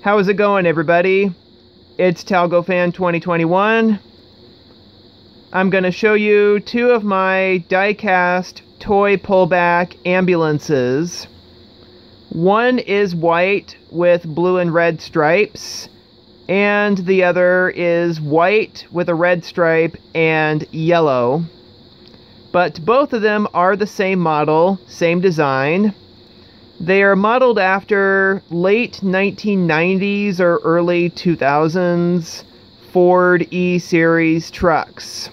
How is it going, everybody? It's Talgo Fan 2021. I'm going to show you two of my die-cast toy pullback ambulances. One is white with blue and red stripes, and the other is white with a red stripe and yellow. But both of them are the same model, same design. They are modeled after late 1990s or early 2000s Ford E Series trucks.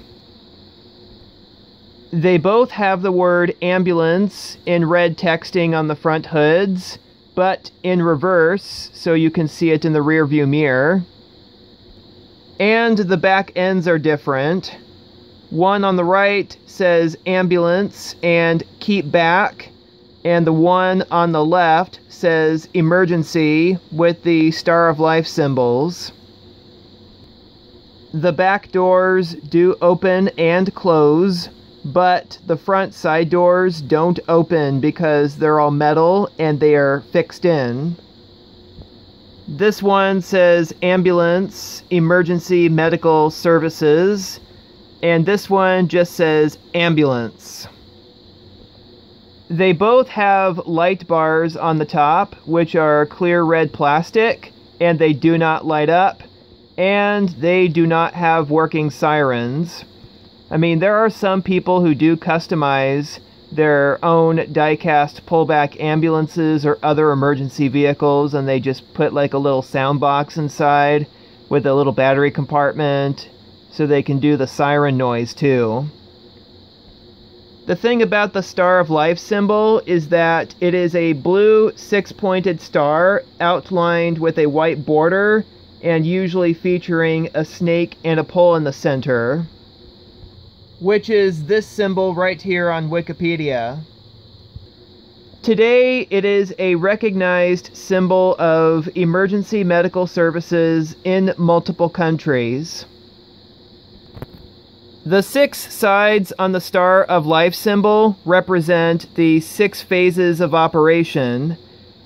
They both have the word ambulance in red texting on the front hoods, but in reverse, so you can see it in the rear view mirror. And the back ends are different. One on the right says ambulance and keep back, and the one on the left says emergency with the Star of Life symbols. The back doors do open and close, but the front side doors don't open because they're all metal and they are fixed in. This one says ambulance, emergency medical services, and this one just says ambulance. They both have light bars on the top, which are clear red plastic, and they do not light up, and they do not have working sirens. I mean, there are some people who do customize their own diecast pullback ambulances or other emergency vehicles, and they just put like a little sound box inside with a little battery compartment so they can do the siren noise too. The thing about the Star of Life symbol is that it is a blue six pointed star outlined with a white border and usually featuring a snake and a pole in the center which is this symbol right here on Wikipedia. Today, it is a recognized symbol of emergency medical services in multiple countries. The six sides on the Star of Life symbol represent the six phases of operation.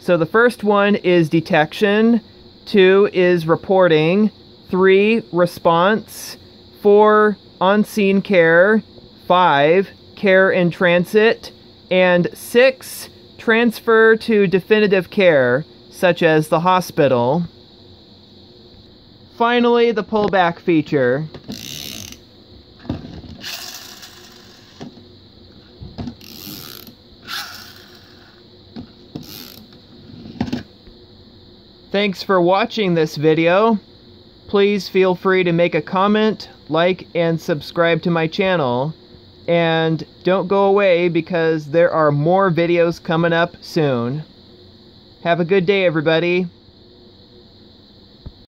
So the first one is detection, two is reporting, three, response, four, on scene care, 5. Care in transit, and 6. Transfer to definitive care, such as the hospital. Finally, the pullback feature. Thanks for watching this video. Please feel free to make a comment, like, and subscribe to my channel. And don't go away because there are more videos coming up soon. Have a good day, everybody.